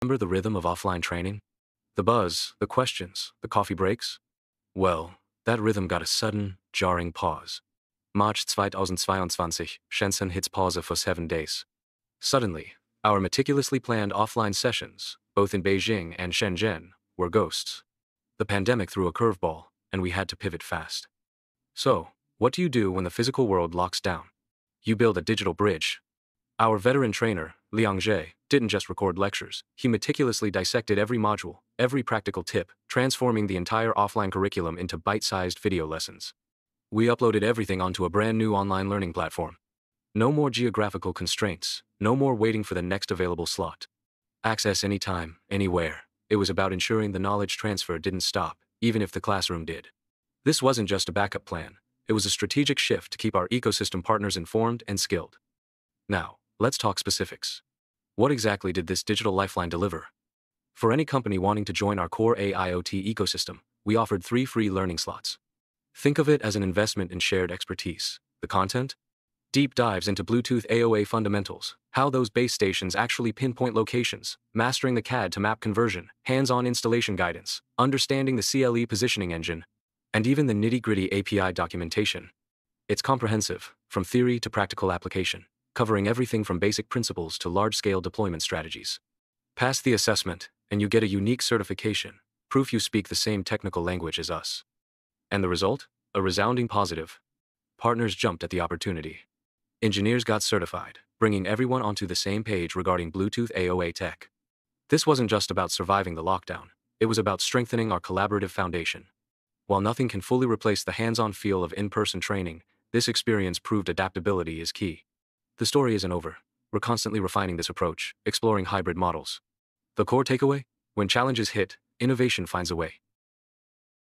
Remember the rhythm of offline training? The buzz, the questions, the coffee breaks? Well, that rhythm got a sudden, jarring pause. March 2022, Shenzhen hits pause for seven days. Suddenly, our meticulously planned offline sessions, both in Beijing and Shenzhen, were ghosts. The pandemic threw a curveball, and we had to pivot fast. So, what do you do when the physical world locks down? You build a digital bridge. Our veteran trainer, Liang Zhe, didn't just record lectures, he meticulously dissected every module, every practical tip, transforming the entire offline curriculum into bite sized video lessons. We uploaded everything onto a brand new online learning platform. No more geographical constraints, no more waiting for the next available slot. Access anytime, anywhere. It was about ensuring the knowledge transfer didn't stop, even if the classroom did. This wasn't just a backup plan, it was a strategic shift to keep our ecosystem partners informed and skilled. Now, let's talk specifics. What exactly did this digital lifeline deliver? For any company wanting to join our core AIoT ecosystem, we offered three free learning slots. Think of it as an investment in shared expertise. The content? Deep dives into Bluetooth AOA fundamentals, how those base stations actually pinpoint locations, mastering the CAD to map conversion, hands on installation guidance, understanding the CLE positioning engine, and even the nitty gritty API documentation. It's comprehensive, from theory to practical application, covering everything from basic principles to large scale deployment strategies. Pass the assessment, and you get a unique certification, proof you speak the same technical language as us. And the result? A resounding positive. Partners jumped at the opportunity. Engineers got certified, bringing everyone onto the same page regarding Bluetooth AOA tech. This wasn't just about surviving the lockdown, it was about strengthening our collaborative foundation. While nothing can fully replace the hands on feel of in person training, this experience proved adaptability is key. The story isn't over. We're constantly refining this approach, exploring hybrid models. The core takeaway? When challenges hit, innovation finds a way.